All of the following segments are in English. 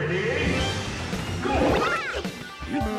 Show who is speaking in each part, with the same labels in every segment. Speaker 1: Ready? Go! Yeah.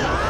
Speaker 1: Ah!